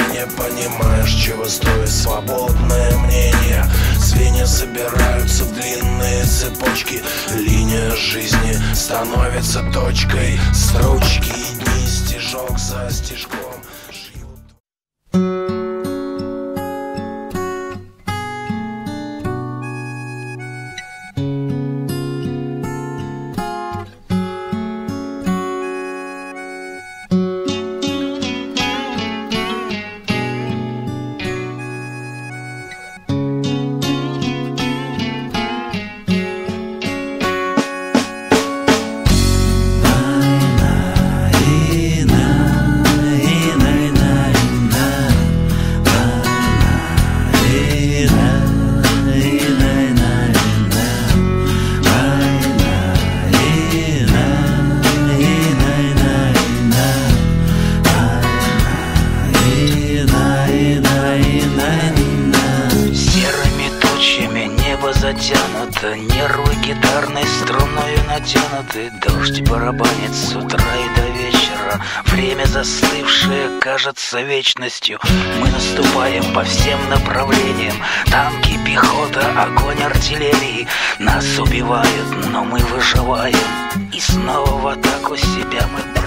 не понимаешь, чего стоит свободное мнение. Звенья собираются в длинные цепочки. Линия жизни становится точкой Строчки. И дни стежок за стежком затянуто Нервы гитарной струною натянуты. Дождь барабанит с утра и до вечера. Время застывшее кажется вечностью. Мы наступаем по всем направлениям. Танки, пехота, огонь артиллерии. Нас убивают, но мы выживаем. И снова в атаку себя мы